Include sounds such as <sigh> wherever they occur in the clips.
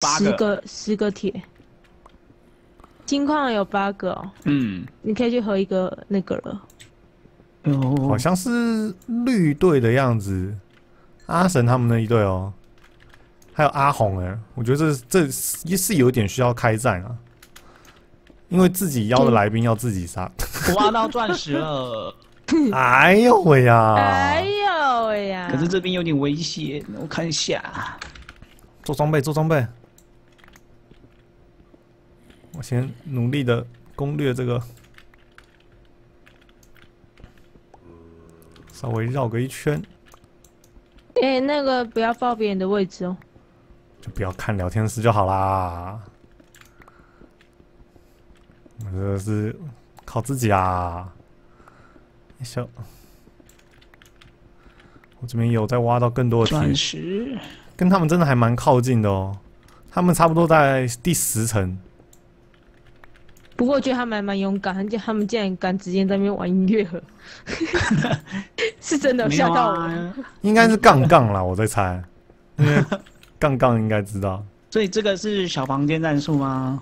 八十个十个铁，金矿有八个哦，嗯，你可以去合一个那个了。哦，好像是绿队的样子，阿神他们那一队哦，还有阿红哎，我觉得这这是是有点需要开战啊，因为自己邀的来宾要自己杀。挖到钻石了，<laughs> 哎呦喂呀！哎呦喂呀！可是这边有点危险，我看一下。做装备，做装备。我先努力的攻略这个，稍微绕个一圈，哎、那个不要报别人的位置哦。就不要看聊天室就好啦。我这个是靠自己啊！小，我这边有在挖到更多的钻，石，跟他们真的还蛮靠近的哦。他们差不多在第十层，不过我觉得他们还蛮勇敢，而且他们竟然敢直接在那边玩音乐盒，<laughs> 是真的吓到我。啊。应该是杠杠啦，我在猜，因为杠杠应该知道。所以这个是小房间战术吗？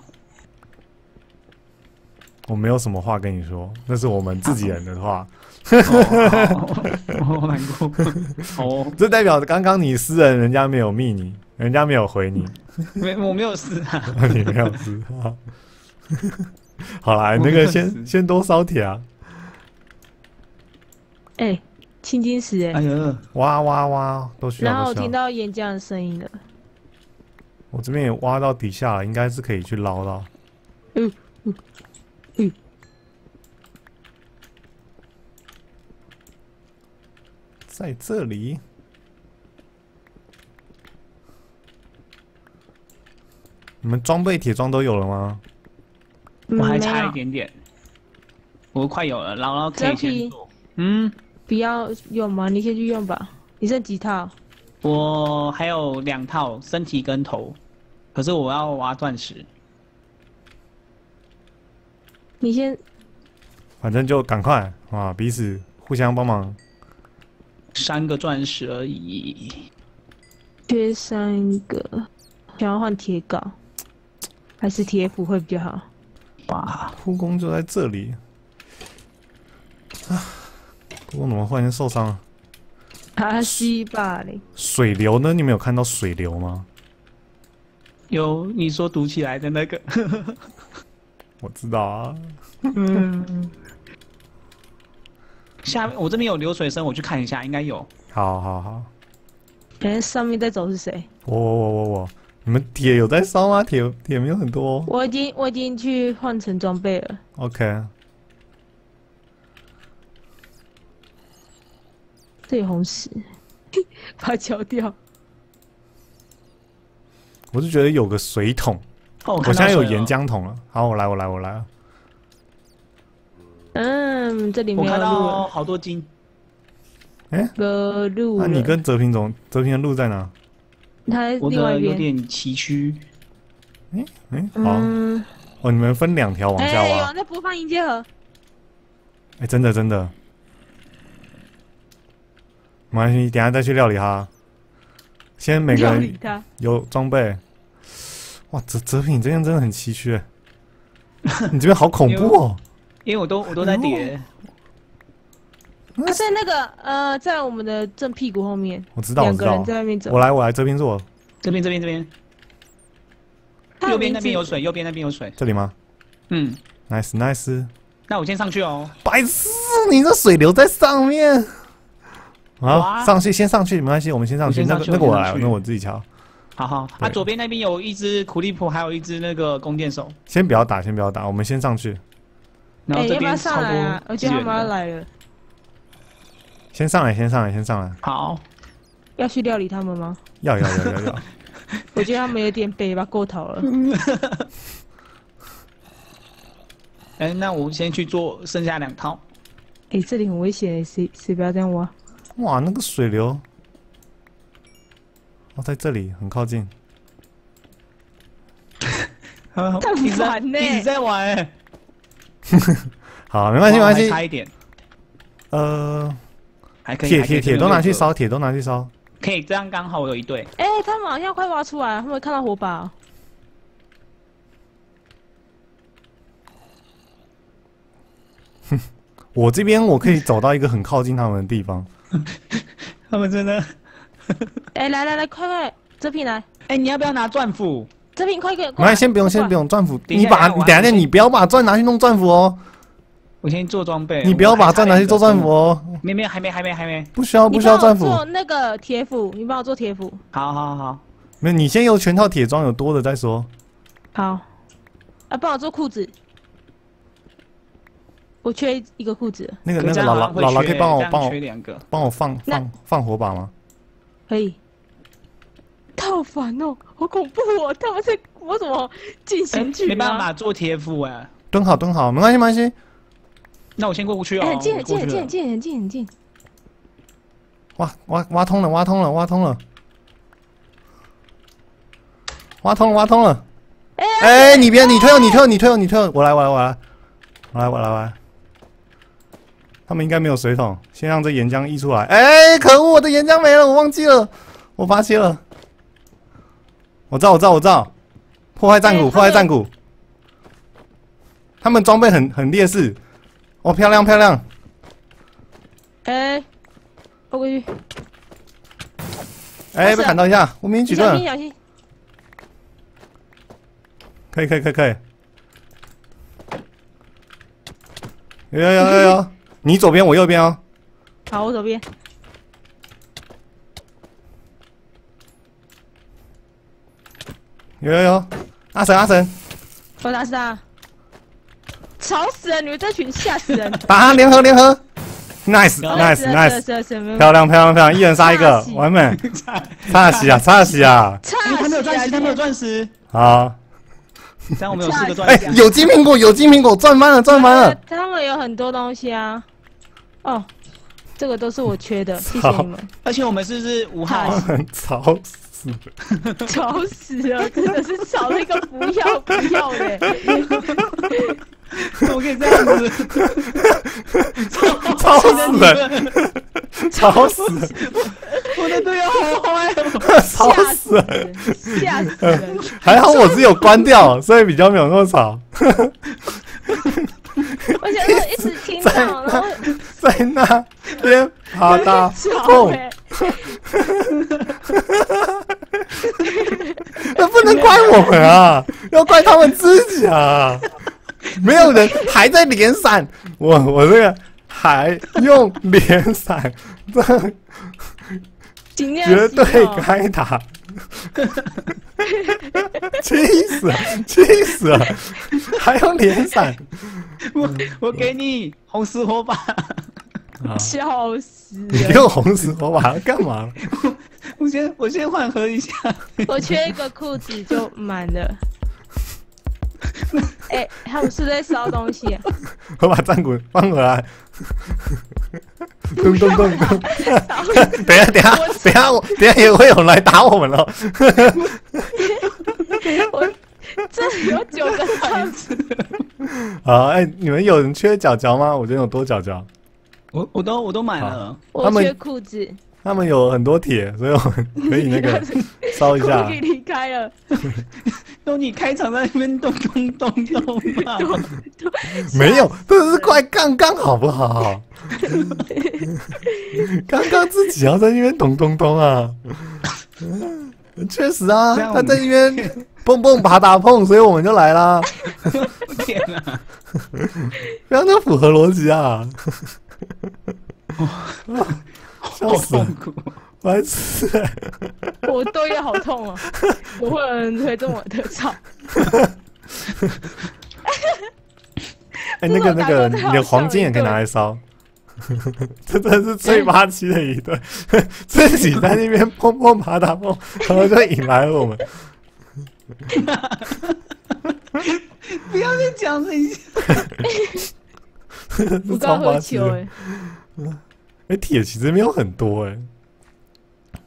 我没有什么话跟你说，那是我们自己人的话，哦，好难过。<laughs> 哦，这代表刚刚你私人，人家没有密你，人家没有回你，没，我没有私啊。<laughs> 你没有私。好 <laughs> 好啦，那个先先多烧铁啊，哎、青金石哎、哎呀，挖挖挖都需要。然后我听到岩浆的声音了。我这边也挖到底下了，应该是可以去捞到。嗯嗯嗯，在这里，你们装备铁装都有了吗？我还差一点点，我快有了，然后可以先做。嗯，不要用吗？你先去用吧。你剩几套？我还有两套身体跟头，可是我要挖钻石。你先反正就赶快啊，彼此互相帮忙。三个钻石而已。缺三个，想要换铁镐，还是铁斧会比较好？哇，护工就在这里。啊，护工怎么忽然间受伤了？阿西吧嘞！水流呢？你们有看到水流吗？有你说堵起来的那个，<laughs> 我知道啊，嗯，下面我这边有流水声，我去看一下，应该有。好好好，哎，上面在走是谁？我我我我我，你们铁有在烧吗？铁铁没有很多、哦。我已经我已经去换成装备了。OK，这有红石，<laughs> 把它敲掉。我是觉得有个水桶，哦，我我现在有岩浆桶了。好，我来，我来，我来了。嗯，这里我看没有路到，好多金。个路了。那、你跟泽平总，泽平的路在哪？他另外一边。有点崎岖，哎哎、好、嗯，哦，你们分两条往下哎，有挖。人在播放迎接盒。哎、真的真的，没关系，等一下再去料理它。先每个料人理他。有装备。哇，泽泽平，你这边真的很崎岖。你这边好恐怖哦！因为我都我都在叠。他在那个呃，在我们的正屁股后面，我知道，我知道两个人。在外面走。我来，我来，这边坐，这边这边这边，右边那边有水，右边那边有水。这里吗嗯，？Nice nice，那我先上去哦。白痴，你这水流在上面。好，哇上去，先上去，没关系，我们先上去。那个我先上去那个我来，那我自己敲。好好，啊，左边那边有一只苦力普，还有一只那个弓箭手，先不要打，先不要打，我们先上去，然哎，后这边要不要上来啊？多我觉得他们要。来了，先上来，先上来，先上来。好，要去料理他们吗？要要要要要。<laughs> 我觉得他们有点北吧，过头了。<laughs> 哎，那我先去做剩下两套。哎，这里很危险，谁谁不要这样挖？哇，那个水流，哦，在这里很靠近。很很烦呢一直在玩欸。<laughs> 好，没关系，没哇关系。差一点，呃，还可以铁铁铁都拿去烧铁都拿去烧。可以这样刚好我有一对。哎他们好像快挖出来他们看到火把 <laughs> 我这边我可以走到一个很靠近他们的地方。<laughs> 他们真的 <laughs> 哎来来来快快哲平来。哎你要不要拿钻斧？哲平快给来先不用先不用钻斧。你把你等下你不要把钻拿去弄钻斧哦。我先做装备。你不要把战拿去做战斧哦。哦，没没还没还没还没。不需要不你帮我需要战斧，做那个铁斧，你帮我做铁斧。好好好，没有，你先有全套铁装有多的再说。好，啊，帮我做裤子。我缺一个裤子，那个那个姥姥这样好像会姥姥可以帮我帮我缺两个。帮我放放放火把吗？可以。他好烦哦，好恐怖哦！他们在我怎么进行去、啊？没办法做铁斧哎。蹲好蹲好，没关系没关系。那我先过去哦。哎，很近我很近过去了很近很近很近很近。挖挖挖通了挖通了挖通了，挖通了挖通了。哎、你别你退后你退后你退后你退后，我来我来我来，我来我来我来。他们应该没有水桶，先让这岩浆溢出来。哎、可恶，我的岩浆没了，我忘记了，我发现了。我知道我知道我知道，破坏战鼓哎破坏战鼓。他们装备很很劣势，哦漂亮漂亮。哎，跑过去。哎、被砍到一下，无名举盾小心。小心。可以可以可以可以。有有有有有，<laughs> 你左边我右边哦。好，我左边。有有有，阿神阿神，我打死他。吵死了！你们这群吓死人。<laughs> 打他联合联合，nice nice nice，漂亮漂亮漂亮，一人杀一个完美。<laughs> 差西啊差西啊，差哎他没有钻石，死啊他没有钻石。好。这样我们有四个哎钻石。，哎有金苹果有金苹果，赚翻了赚翻了。他们有很多东西啊。哦，这个都是我缺的，<laughs> 谢谢好你们。而且我们是不是武汉？吵死！吵死了，真的是吵了一个不要不要的。<laughs> 怎么可以这样子？<laughs> 吵死了，<laughs> 吵死了，我的队友好坏哦！吵吓死吓死人！还好我是有关掉，所以比较没有那么吵。而且我一直听到，然后在那边啪嗒吵碰，哎，那不能怪我们啊，要怪他们自己啊！<laughs> 没有人还在连闪，我我这个还用连闪，这尽量绝对该打，<laughs> 气死了，气死了，还用连闪我我给你红石火把，啊！笑死你！用红石火把干嘛？<laughs> 我先我先缓和一下。我缺一个裤子就满了。<laughs> 哎、他们是不是在烧东西、啊？<laughs> 我把战鼓放回来。咚咚咚咚！<laughs> 等下，等下，等下，我等下也会有人来打我们了。我这里有九个汤匙，好，哎、你们有人缺脚脚吗？我这边有多脚脚，我我都我都买了。我缺裤子，他们有很多铁，所以我们可以那个 <laughs> 烧一下可。以离开了。<laughs> 都你开场在那边咚咚咚咚嘛，<laughs> 没有，这是快杠杠好不好？刚刚自己要在那边咚咚咚啊！确实啊，他在那边蹦蹦爬打碰，所以我们就来啦。天哪！非常的符合逻辑啊！笑好痛苦。<laughs> 白痴、欸！我都也好痛啊、不会有人会这么的吵。<laughs> 哎、那个那个，你的黄金也可以拿来烧。这 <laughs> 真的是最霸气的一对，自己在那边碰碰爬打碰，然后就引来了我们。不要再讲了，一下。是我超刚喝霸气的。酒哎，哎、铁其实没有很多哎、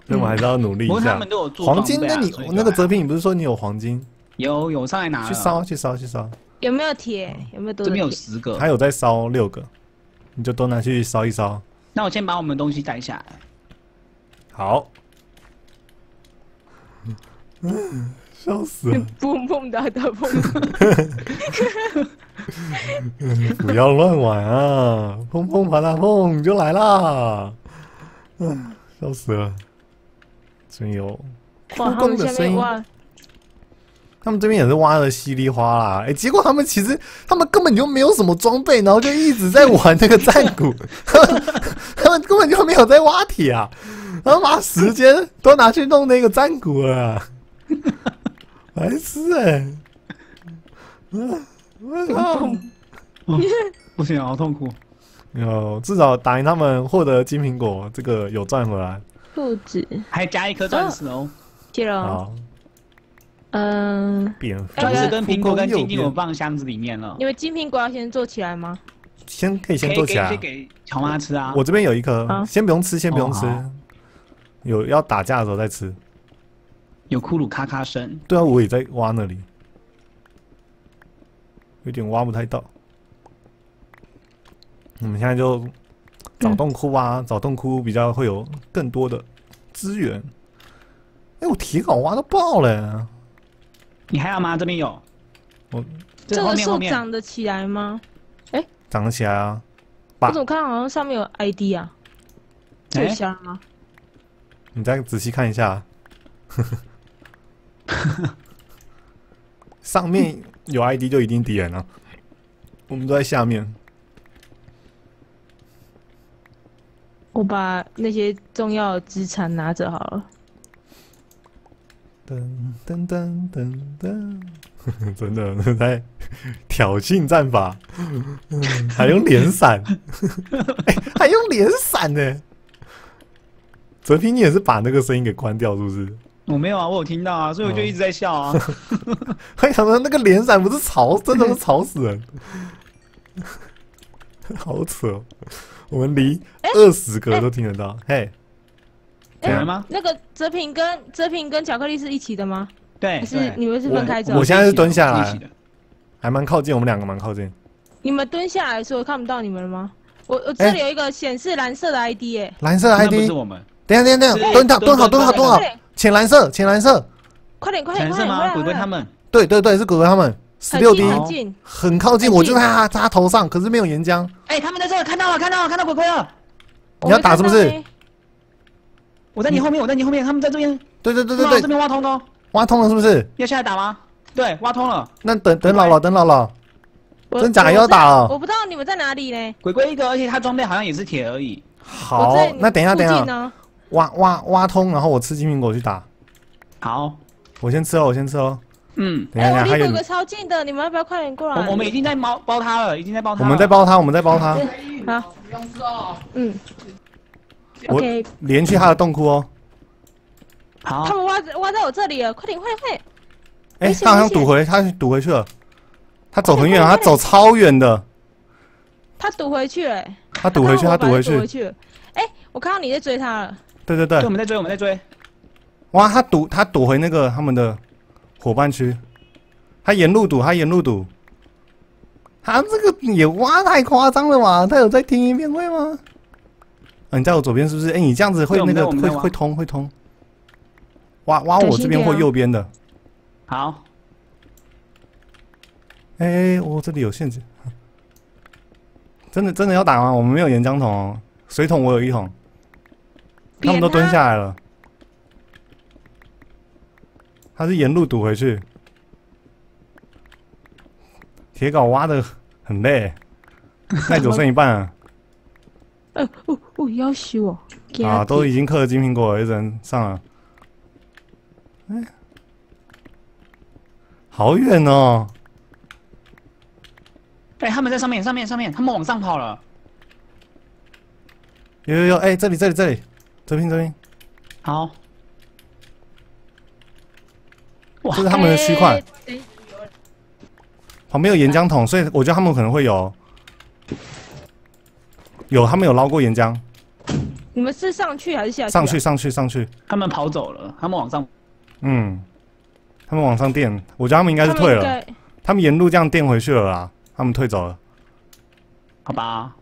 所以我们还是要努力一下不过他们。都有做黄金，那你那个泽平，你不是说你有黄金？有有上来拿去烧，去烧，去烧。有没有铁？有没有多这边有？十个还。有在烧六个，你就都拿去烧一烧。那我先把我们东西带下来。好。<laughs> 笑死了！蹦蹦哒哒蹦，<laughs> 不要乱玩啊！砰砰啪啦砰就来啦！嗯，<sighs> 笑死了，真有哇，哭他们工的声音。他们这边也是挖的稀里哗啦，哎、结果他们其实他们根本就没有什么装备，然后就一直在玩那个战鼓，他 <laughs> 们他们根本就没有在挖铁啊，然后把时间都拿去弄那个战鼓了啊，白痴哎、嗯，我操！不行，好痛苦。有至少打赢他们，获得金苹果，这个有赚回来。兔子，还加一颗钻石哦，谢了。好，嗯，蝙蝠钻石跟苹果跟金苹果放箱子里面了。你们金苹果要先做起来吗？先可以先做起来可以给乔妈吃啊。我这边有一颗，先不用吃，先不用吃，有要打架的时候再吃。有骷髅咔咔声，对啊，我也在挖那里，有点挖不太到。我们现在就找洞窟挖，找洞窟比较会有更多的资源。哎、我铁镐挖到爆了！你还有吗？这边有。我这个树长得起来吗？哎长得起来啊！爸我怎么看好像上面有 ID 啊？这有哎瞎吗？你再仔细看一下，<laughs> 上面有 ID 就一定敌人了。我们都在下面。我把那些重要资产拿着好了。噔噔噔噔噔，<laughs> 真的是在挑衅战法，嗯还用连闪，哎还用连闪呢。泽平，你也是把那个声音给关掉，是不是？我没有啊，我有听到啊，所以我就一直在笑啊。<laughs> 还想说那个连闪不是吵，真的是吵死人，<laughs> 好扯哦！我们离二十个都听得到，嘿，怎样有人吗？那个泽平跟泽平跟巧克力是一起的吗？对，是你们是分开走我？现在是蹲下来还蛮靠近，我们两个蛮靠近。你们蹲下来的时候看不到你们了吗？我我这里有一个显示蓝色的 ID 哎、蓝色 ID，是我们，等下等下等一下，是蹲好蹲好蹲好蹲好浅蓝色浅蓝色，快点快点快点！吗？鬼鬼他们，对对对，是鬼鬼他们十六很近 D，很近，很靠近，我就在他他头上，可是没有岩浆。哎，他们在这，看到了，看到了，看到鬼鬼了。你要打是不是我在你后面，我在你后面，他们在这边，对对对对对，这边挖通的哦，挖通了是不是？要下来打吗？对，挖通了，那等等姥姥，等姥姥，我真假要打哦我不知道你们在哪里呢？鬼鬼一个，而且他装备好像也是铁而已。好，那等一下等一下。挖挖挖通，然后我吃金苹果去打。好，我先吃哦，我先吃哦。嗯，等一下，还有离鬼鬼超近的，你们要不要快点过来？我我们已经在包包他了，已经在包他我。们在包他，我们在包他，好，不用吃哦嗯我，OK，连去他的洞窟哦。好他，们挖挖在我这里了，快点快点快点！哎，他好像堵回，他堵回去了。他走很远，他走超远的，他堵回去了欸，他堵回去，他他堵回去回。去。哎，我看到你在追他了，对对对对，我，们在追，我们在追。哇，他堵他堵回那个他们的伙伴区，他沿路堵，他沿路堵，他这个也挖太夸张了嘛？他有在听音辨会吗？啊，你在我左边是不是？哎、你这样子会那个会会通会通，挖挖我这边或右边的。好，哎、哎我这里有陷阱，真的真的要打吗？我们没有岩浆桶哦，水桶我有一桶，他们都蹲下来了。他是沿路堵回去，铁镐挖的很累，耐久剩一半啊呃，哦哦，要死我！啊！都已经刻了金苹果了，一人上了。哎、好远哦！哎，他们在上面，上面，上面，他们往上跑了。有有有！哎、这里这里这里，这边这边，好，哇这是他们的区块。旁边有岩浆桶，所以我觉得他们可能会有，有他们有捞过岩浆，你们是上去还是下去？上去。上去上去，他们跑走了，他们往上。嗯，他们往上垫，我觉得他们应该是退了，他们沿路这样垫回去了啦，他们退走了，好吧，